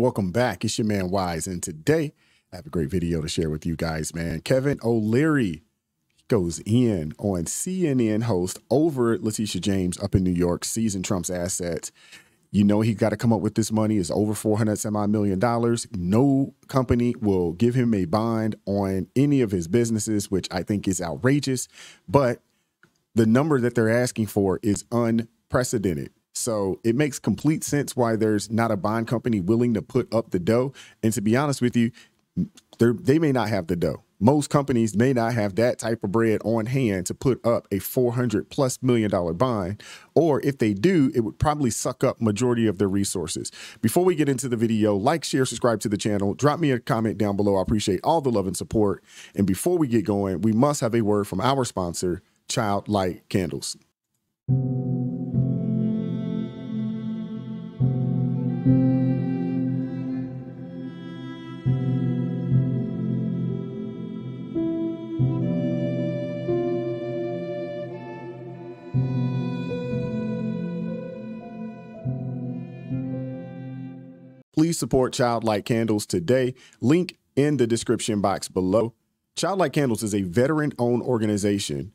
welcome back. It's your man Wise, and today I have a great video to share with you guys, man. Kevin O'Leary goes in on CNN host over Letitia James up in New York, seizing Trump's assets. You know he got to come up with this money. It's over four hundred semi million dollars. No company will give him a bond on any of his businesses, which I think is outrageous. But the number that they're asking for is unprecedented. So it makes complete sense why there's not a bond company willing to put up the dough. And to be honest with you, they may not have the dough. Most companies may not have that type of bread on hand to put up a 400 plus million dollar bond. Or if they do, it would probably suck up majority of their resources. Before we get into the video, like, share, subscribe to the channel. Drop me a comment down below. I appreciate all the love and support. And before we get going, we must have a word from our sponsor, Child Light Candles. Please support Child Light Candles today. Link in the description box below. Child Light Candles is a veteran owned organization.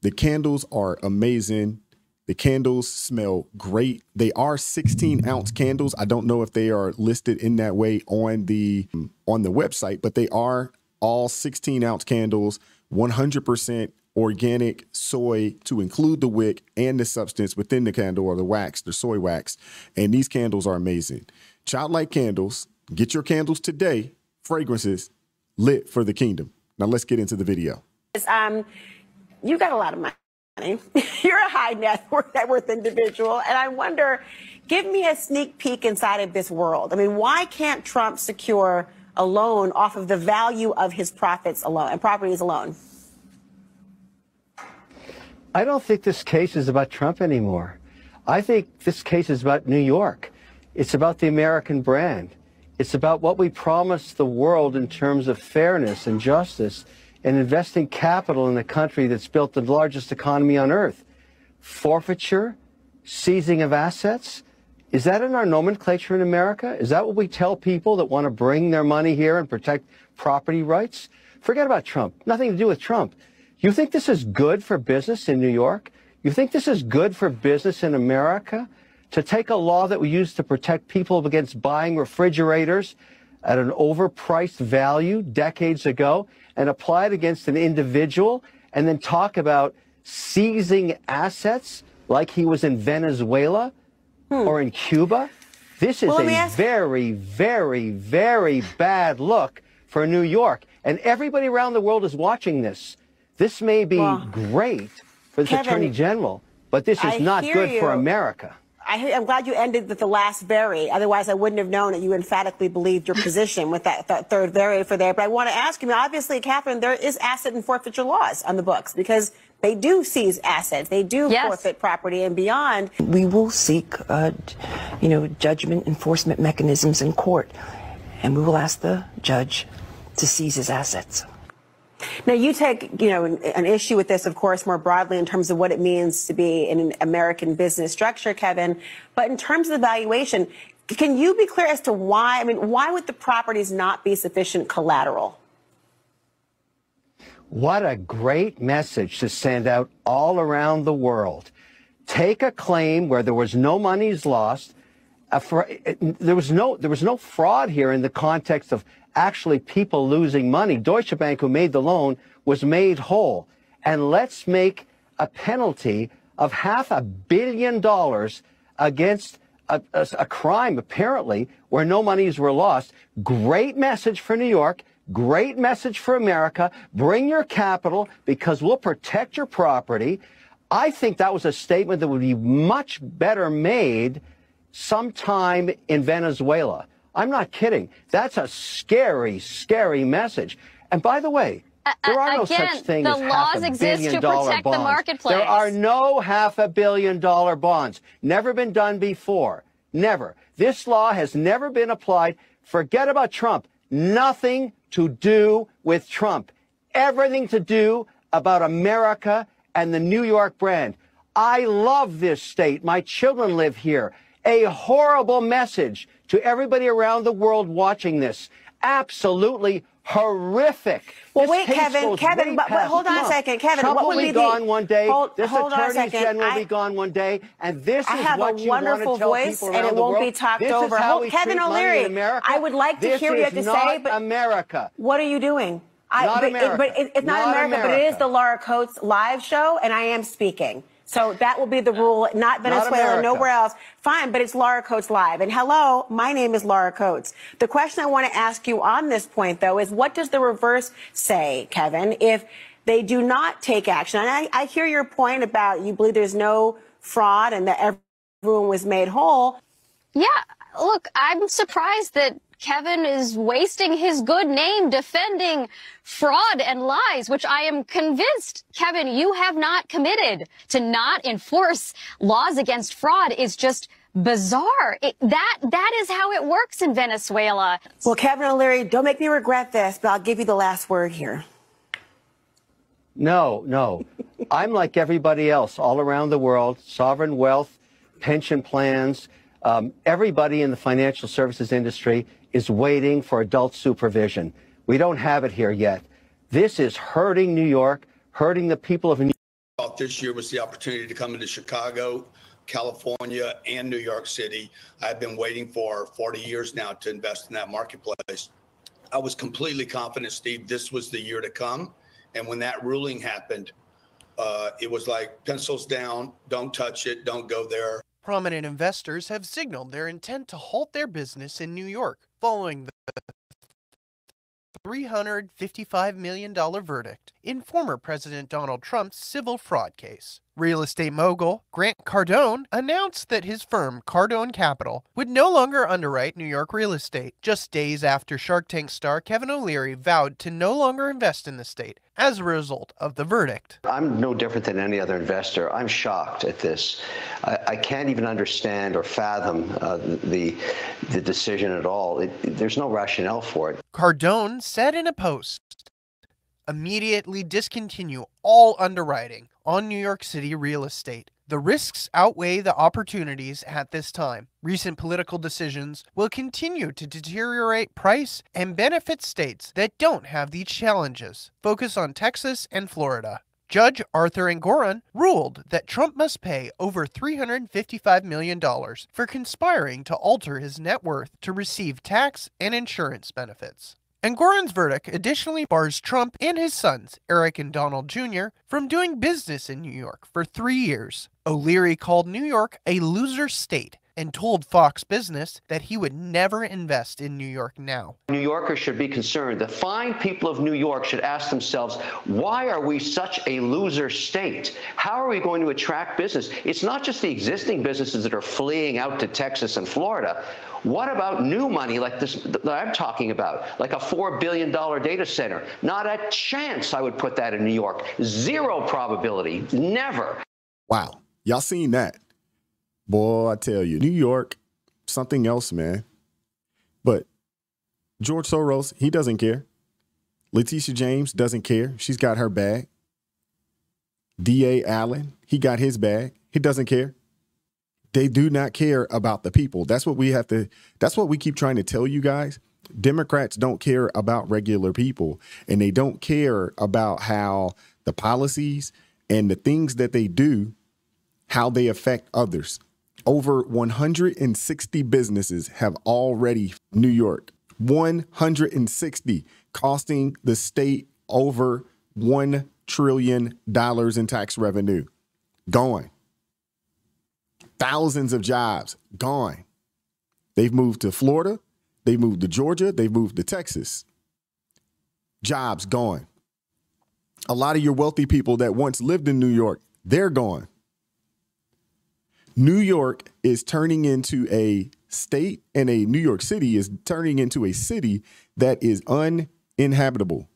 The candles are amazing. The candles smell great. They are 16 ounce candles. I don't know if they are listed in that way on the on the website, but they are all 16 ounce candles, 100% organic soy to include the wick and the substance within the candle or the wax, the soy wax. And these candles are amazing. Childlight Candles. Get your candles today. Fragrances lit for the kingdom. Now let's get into the video. Um, you got a lot of money. You're a high net worth, net worth individual, and I wonder, give me a sneak peek inside of this world. I mean, why can't Trump secure a loan off of the value of his profits alone and properties alone? I don't think this case is about Trump anymore. I think this case is about New York. It's about the American brand. It's about what we promise the world in terms of fairness and justice and investing capital in a country that's built the largest economy on earth. Forfeiture, seizing of assets, is that in our nomenclature in America? Is that what we tell people that want to bring their money here and protect property rights? Forget about Trump. Nothing to do with Trump. You think this is good for business in New York? You think this is good for business in America? To take a law that we used to protect people against buying refrigerators at an overpriced value decades ago and apply it against an individual and then talk about seizing assets like he was in Venezuela hmm. or in Cuba. This is well, a very, very, very bad look for New York. And everybody around the world is watching this. This may be well, great for the Attorney General, but this is I not good you. for America. I, am glad you ended with the last very. Otherwise, I wouldn't have known that you emphatically believed your position with that, that third very for there. But I want to ask you, obviously, Catherine, there is asset and forfeiture laws on the books because they do seize assets, they do yes. forfeit property and beyond. We will seek, uh, you know, judgment enforcement mechanisms in court, and we will ask the judge to seize his assets. Now, you take, you know, an issue with this, of course, more broadly in terms of what it means to be in an American business structure, Kevin. But in terms of the valuation, can you be clear as to why? I mean, why would the properties not be sufficient collateral? What a great message to send out all around the world. Take a claim where there was no monies lost. Eh, there was no there was no fraud here in the context of actually people losing money. Deutsche Bank, who made the loan, was made whole. And let's make a penalty of half a billion dollars against a, a, a, crime, apparently, where no monies were lost. Great message for New York. Great message for America. Bring your capital because we'll protect your property. I think that was a statement that would be much better made sometime in Venezuela. I'm not kidding. That's a scary, scary message. And by the way, there are no Again, such thing as half a billion dollar bonds. The marketplace. There are no half a billion dollar bonds. Never been done before. Never. This law has never been applied. Forget about Trump. Nothing to do with Trump. Everything to do about America and the New York brand. I love this state. My children live here. A horrible message to everybody around the world watching this. Absolutely horrific. Well, this wait, Kevin, Kevin, but, but, hold on Trump. a second, Kevin. Trump what will be gone the, one day. Hold, this hold attorney general will be gone one day, and this I is have what a you wonderful want to tell voice, people and it won't be talked this over. Is how hold, we Kevin treat O'Leary, America. I would like to this hear what you have to say, but America. What are you doing? I, not but, America. It, but it, it's not, not America, America, but it is the Laura Coates live show, and I am speaking. So that will be the rule, not Venezuela, not nowhere else. Fine, but it's Laura Coates Live. And hello, my name is Laura Coates. The question I want to ask you on this point, though, is what does the reverse say, Kevin, if they do not take action? And I, I hear your point about you believe there's no fraud and that everyone was made whole. Yeah, look, I'm surprised that Kevin is wasting his good name defending fraud and lies, which I am convinced, Kevin, you have not committed to not enforce laws against fraud is just bizarre. It, that that is how it works in Venezuela. Well, Kevin O'Leary, don't make me regret this, but I'll give you the last word here. No, no. I'm like everybody else all around the world, sovereign wealth, pension plans, um, everybody in the financial services industry is waiting for adult supervision. We don't have it here yet. This is hurting New York, hurting the people of New York. This year was the opportunity to come into Chicago, California, and New York City. I've been waiting for 40 years now to invest in that marketplace. I was completely confident, Steve, this was the year to come. And when that ruling happened, uh, it was like pencils down, don't touch it, don't go there. Prominent investors have signaled their intent to halt their business in New York following the $355 million verdict in former President Donald Trump's civil fraud case. Real estate mogul Grant Cardone announced that his firm, Cardone Capital, would no longer underwrite New York real estate, just days after Shark Tank star Kevin O'Leary vowed to no longer invest in the state as a result of the verdict. I'm no different than any other investor. I'm shocked at this. I, I can't even understand or fathom uh, the, the decision at all. It, there's no rationale for it. Cardone said in a post immediately discontinue all underwriting on New York City real estate. The risks outweigh the opportunities at this time. Recent political decisions will continue to deteriorate price and benefit states that don't have these challenges. Focus on Texas and Florida. Judge Arthur Engoron ruled that Trump must pay over $355 million for conspiring to alter his net worth to receive tax and insurance benefits. Engoron's verdict additionally bars Trump and his sons, Eric and Donald Jr., from doing business in New York for three years. O'Leary called New York a loser state and told Fox Business that he would never invest in New York now. New Yorkers should be concerned. The fine people of New York should ask themselves, why are we such a loser state? How are we going to attract business? It's not just the existing businesses that are fleeing out to Texas and Florida. What about new money like this that I'm talking about, like a $4 billion data center? Not a chance I would put that in New York. Zero probability. Never. Wow. Y'all seen that? Boy, I tell you, New York, something else, man. But George Soros, he doesn't care. Letitia James doesn't care. She's got her bag. D.A. Allen, he got his bag. He doesn't care they do not care about the people. That's what we have to, that's what we keep trying to tell you guys. Democrats don't care about regular people and they don't care about how the policies and the things that they do, how they affect others. Over 160 businesses have already, New York, 160, costing the state over $1 trillion in tax revenue. Gone. Thousands of jobs gone. They've moved to Florida. They've moved to Georgia. They've moved to Texas. Jobs gone. A lot of your wealthy people that once lived in New York, they're gone. New York is turning into a state and a New York City is turning into a city that is uninhabitable.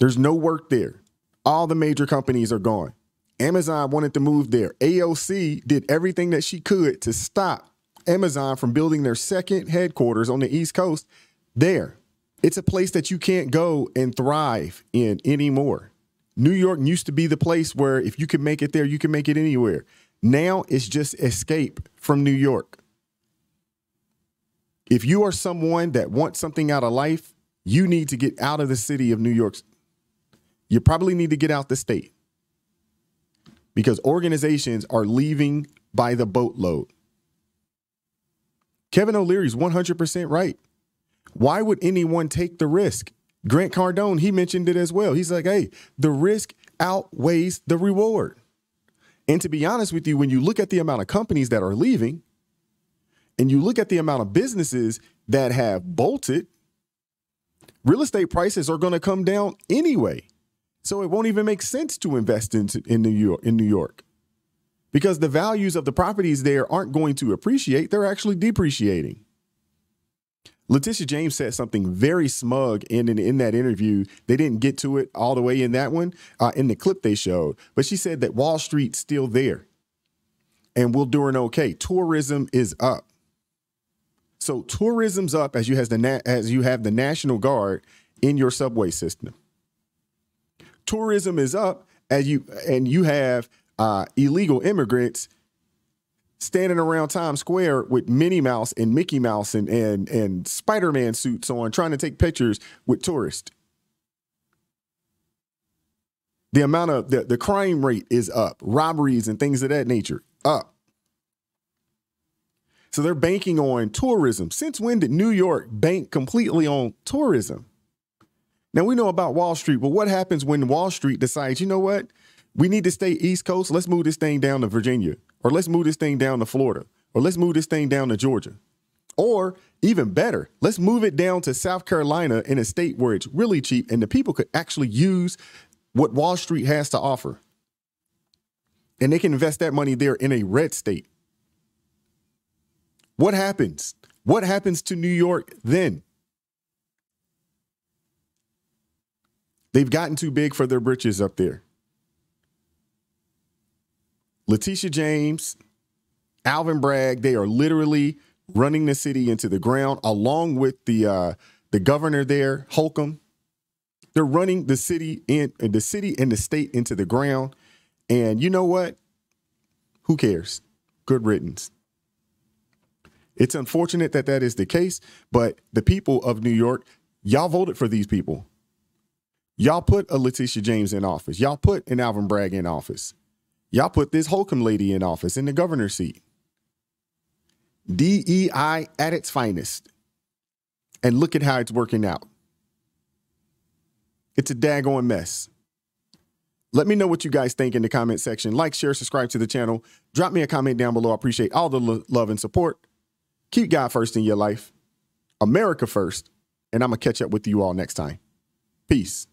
There's no work there. All the major companies are gone. Amazon wanted to move there. AOC did everything that she could to stop Amazon from building their second headquarters on the East Coast there. It's a place that you can't go and thrive in anymore. New York used to be the place where if you can make it there, you can make it anywhere. Now it's just escape from New York. If you are someone that wants something out of life, you need to get out of the city of New York. You probably need to get out the state because organizations are leaving by the boatload. Kevin O'Leary's 100% right. Why would anyone take the risk? Grant Cardone, he mentioned it as well. He's like, hey, the risk outweighs the reward. And to be honest with you, when you look at the amount of companies that are leaving and you look at the amount of businesses that have bolted, real estate prices are going to come down anyway. So it won't even make sense to invest in, in New York in New York. Because the values of the properties there aren't going to appreciate, they're actually depreciating. Letitia James said something very smug in, in, in that interview. They didn't get to it all the way in that one, uh, in the clip they showed. But she said that Wall Street's still there, and we're doing okay. Tourism is up. So tourism's up as you has the as you have the National Guard in your subway system. Tourism is up as you and you have uh, illegal immigrants standing around Times Square with Minnie Mouse and Mickey Mouse and and and Spider-Man suits on trying to take pictures with tourists. The amount of the, the crime rate is up, robberies and things of that nature up. So they're banking on tourism. Since when did New York bank completely on tourism? Now we know about Wall Street, but what happens when Wall Street decides, you know what? We need to stay East Coast. Let's move this thing down to Virginia, or let's move this thing down to Florida, or let's move this thing down to Georgia. Or even better, let's move it down to South Carolina in a state where it's really cheap and the people could actually use what Wall Street has to offer. And they can invest that money there in a red state. What happens? What happens to New York then? They've gotten too big for their britches up there. Letitia James, Alvin Bragg, they are literally running the city into the ground along with the uh, the governor there, Holcomb. They're running the city in the city and the state into the ground. And you know what? Who cares? Good riddance. It's unfortunate that that is the case, but the people of New York, y'all voted for these people. Y'all put a Letitia James in office. Y'all put an Alvin Bragg in office. Y'all put this Holcomb lady in office in the governor's seat. DEI at its finest. And look at how it's working out. It's a daggone mess. Let me know what you guys think in the comment section. Like, share, subscribe to the channel. Drop me a comment down below. I appreciate all the lo- love and support. Keep God first in your life, America first, and I'm going to catch up with you all next time. Peace.